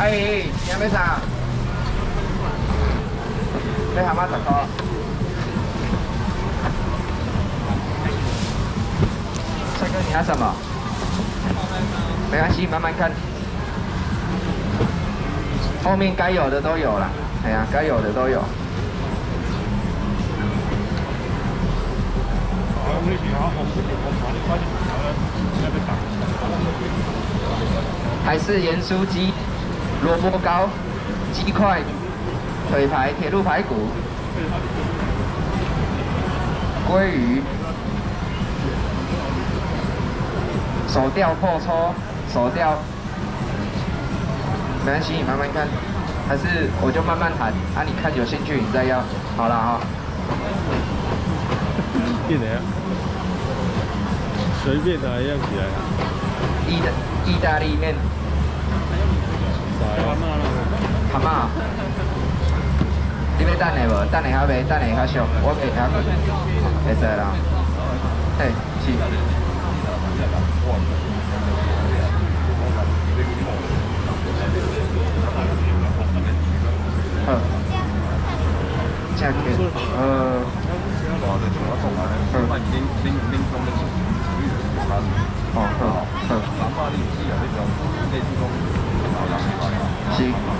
哎，你要啥？你蛤蟆十块。帅哥，你要什么？没关系，慢慢看。后面该有的都有了，哎呀，该有的都有。还是盐酥鸡、萝卜糕、鸡块、腿排、铁路排骨、鲑鱼、手钓破抽、手钓，没关系，你慢慢看，还是我就慢慢谈，啊，你看有兴趣你再要，好了哈。变的呀，随便拿一样起来。意的意大利面。啥呀？蛤蟆。你要等下无？等下较袂，等下较俗，我袂晓。会使啦。嘿，是。好。价格，呃。哦，好，好。Chelsea.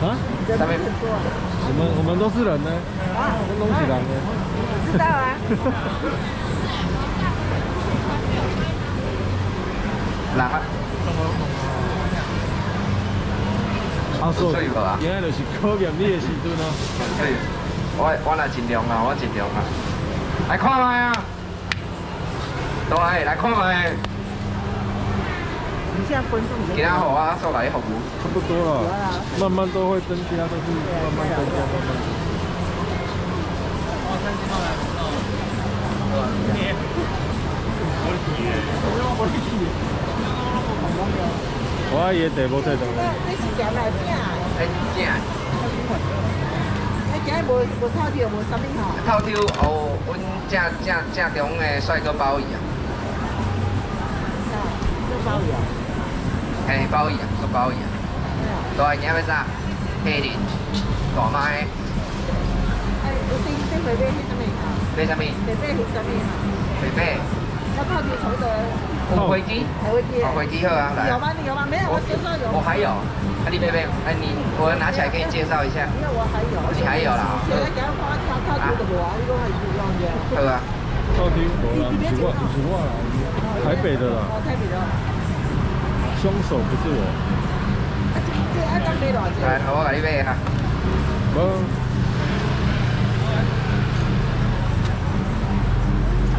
上面我们我们都是人呢，啊跟东西人呢。知道啊。啊！阿叔，今仔就是考验你的时阵哦。对，我我来尽量啊，我尽量啊。来看麦啊！对，来看麦。你现在分重其他好啊，叔来服务。不多了，慢慢都会增加，都是慢慢增加，慢慢。我三斤过来。我的！我！也得无太重。这是咸来正的。哎，正。哎，今日无无透抽，无啥物吼。透抽哦，阮正正正中的帅哥鲍鱼啊。这鲍鱼啊？嘿，鲍鱼啊，个鲍鱼啊。大件要啥？黑鳞，大麦。哎，我先先买买什么？买什么？买买是什么？买买。要透抽差不多。有飞机，好飞机好啊，来。有吗？你有吗？没有，我介绍有。我还有，啊你贝贝，哎你，我拿起来给你介绍一下。因为我还有。你还有啦？现在讲花超超多的无啊，你讲还是一样的。好啊。超低无啦，五十万，五十万啦，台北的啦。哦，台北的。凶手不是我。来，我给你买哈。嗯。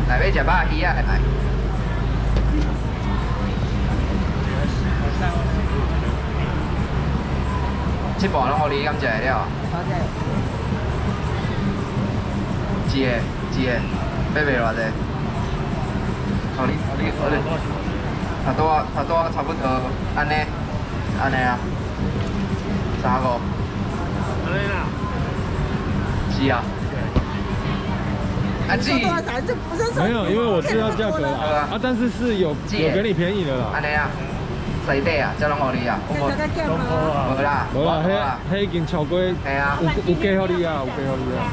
来买食饱鱼啊，来。七宝拢互你感谢了。好谢。一个，一个，买卖偌济？互你，互你，互你。差多差多差不多，安尼，安尼啊，三五。安尼啦。是啊。啊，这多少？这不是没有，因为我知道价格啊，但是是有有给你便宜的啦。安尼啊，细底啊，这拢互你啊。无啦，无啦，无啦，迄迄已经超过，系啊，有有加互你啊，有加互你啊。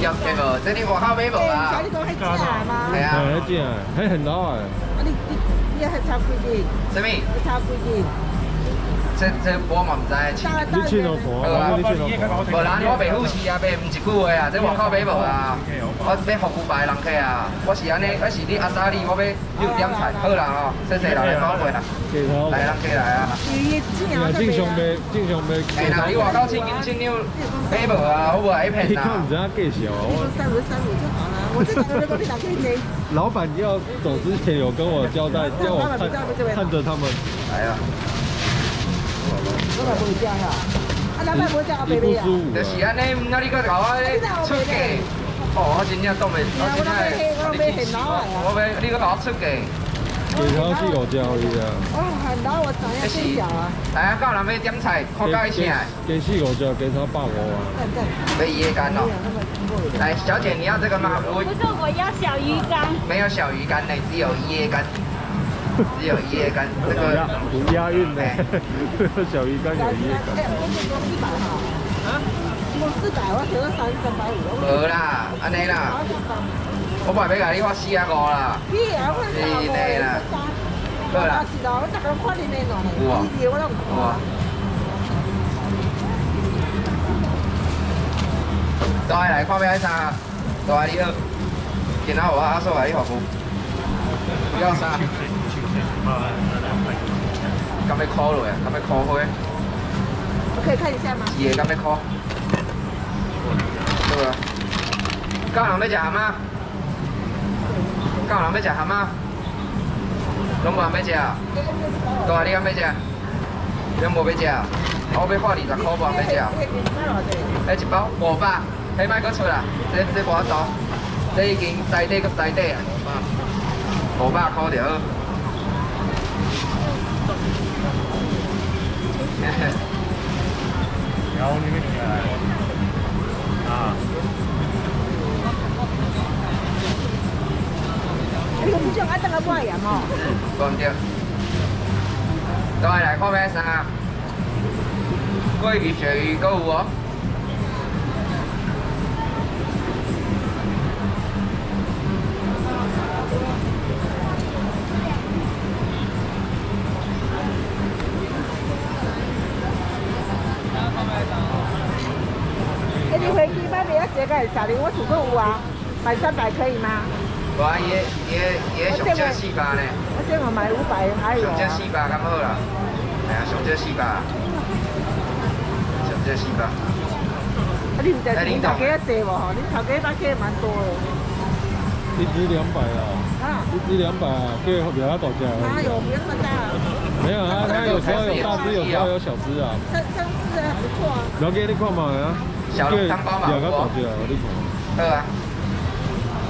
要这个，这你外口买无啊？你讲迄假吗？系啊，迄假，迄很老诶。啊，你你你还差几斤？什么？差几斤？这这我嘛唔知，老婆，我你去老婆。无啦，我啊，袂唔一句话啊，这外口买无啊。我要服务白人客啊，我是安尼，我是你阿莎丽，我点菜，好啦吼，谢谢啦，来包过啦。来人客来啊。正常卖，正常卖。哎啦，你外口千斤千两买无啊，我无爱骗啦。你看唔知影介绍啊？三五三五就好了，我。老板要走之前有跟我交代，叫我看看着他们。来啊。不！就是安尼，那你个搞我出价，哦，我真正当袂，我真我，我要你我出价。给他去有交易啊！哦，很老，我啊？来啊，到人要点菜，看价钱。给四五五啊！没椰干哦。来，小姐，你要这个吗？不是，我要小鱼干。没有小鱼干嘞，只有椰干。只有椰干，这个不押韵的，小鱼干有椰干。啊？我四百，我得三三百五。无啦，安尼啦。我买要甲你发四啊五啦。屁啊！我是的啦。好啦。是咯，我大概看你那种的，你我拢唔看。再来看咩衫？再你好，今仔我阿叔来你服务。要啥？咁要 call 落呀？咁要 call 開？我可以看一下嗎？是嘅，咁要 call。對啊。教人要食蛤蟆？教人要食蛤蟆？攏無人要食啊？對啊，你敢要食？你無要食啊？我要花二十塊，無人要食啊？誒，一包五百，迄賣佫出啦，這這無多，這已經西底佫西底啊，五百塊就好。然后你们进来啊！你个不像爱等个半样哦。讲对。再来看咩衫？桂皮鳕鱼购物哦。你飞机买不要这个小零，我主动有啊，买三百可以吗？我也也也上这四百呢。我这我买五百还有。上这四百咁好啦，系啊，上这四百，上这四百。啊，你唔知你头家济无吼？你头家把价蛮多的。一支两百啊。一支两百啊，给比较大价。哪有不要那么大？没有啊，它有时候有大只，有时候有小只啊。三三只还不错啊。了解你看嘛啊。小笼汤包嘛。好啊。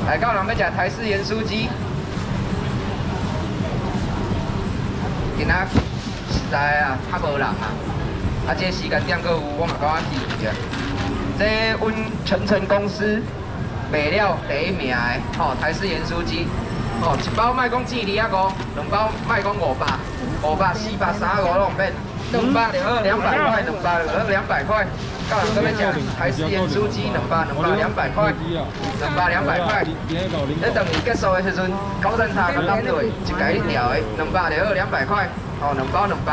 来，到人要食台式盐酥鸡。今仔实在啊，较无人啊。啊，这时间点搁有，我嘛感觉稀奇啊。这阮全程公司卖了第一名的，吼台式盐酥鸡，吼一包卖讲四二啊五，两包卖讲五百，五百四百三五拢免，两百就好，两百块，两百就好，两百块。到人搁要食台式盐酥鸡，两百，两百两百块，两百两百块。你等于结束的时阵，高山茶甲当落，一家一条的，两百就好，两百块，哦，两包两包。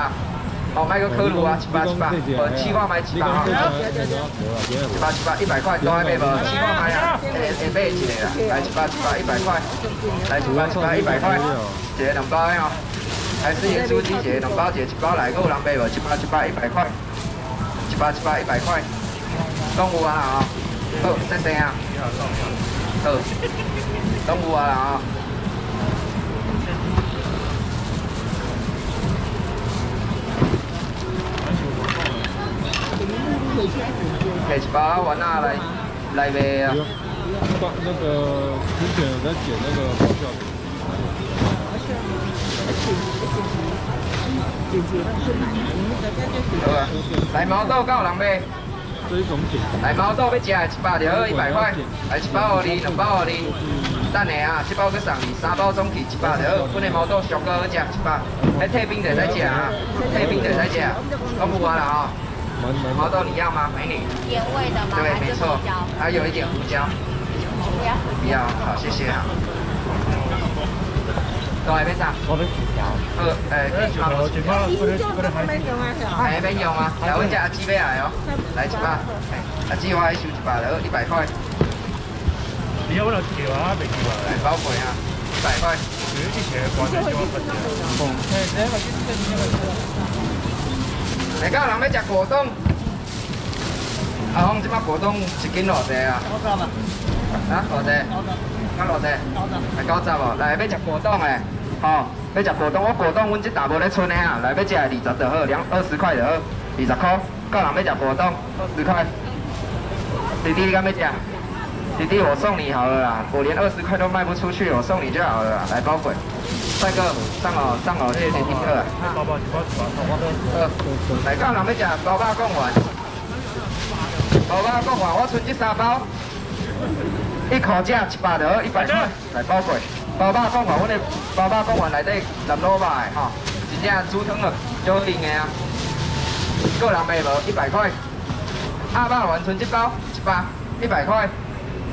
哦，买个可乐啊，七八七八，呃，七块买七八啊，七八七八一百块，都还买无？七块买啊，下下买一个啦，来七八七八一百块，来七八七八一百块，一个两包的哦，还是盐酥鸡一个两包，一个一包来，有人买无？七八七八一百块，七八七八一百块，拢有啊啊，好，谢谢啊，好，拢有啊啊。给一包丸啊来来卖啊！那个之前在剪那个爆笑。好啊，来毛豆够人买。来毛豆要吃，一百就好，一百块。来一包给你，两包给你。等下啊，一包去送你，三包总计一百就好。本来毛豆上个好食，一百。还退冰的在吃啊，退冰的在吃。都不完了啊。毛豆你要吗，美女？原味的吗？对，没错。还有一点胡椒。不要。不要，好，谢谢啊。都还没上。我们薯条。呃，诶，薯条，几包？不能，不能还用啊？还没用啊？来，我家阿鸡要来哦。来一把。阿芝我还收一把了，一百块。你要我来叫啊？未叫啊？来包柜啊，一百块。你之前关的什么分店？来，到人要食果冻。阿峰，这摆果冻一斤偌济啊？九十嘛。啊，偌济？九十。偌济？九十。九十哦，来要食果冻诶。吼，要食果冻，我果冻阮这大无咧剩的啊，来要食二十就好，两二十块就好，二十块。够人要食果冻，二十块。弟弟，你敢要食？弟弟，我送你好了啦，我连二十块都卖不出去，我送你就好了啦。来包鬼，帅哥，上好上好，谢谢听课。包包包包包包。呃，来够人要食包包贡丸，包包贡丸，我剩这三包，一口价一百多，一百块。来包鬼。包包讲话，阮的包包讲话内底十卤肉的吼，真正煮汤了，就好用的啊。个人卖无一百块，鸭肉丸剩一包一百一百块，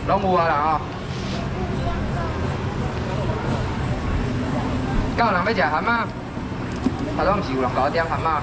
拢有啊啦吼。够人要食蛤蟆，他拢是有人搞点蛤蟆。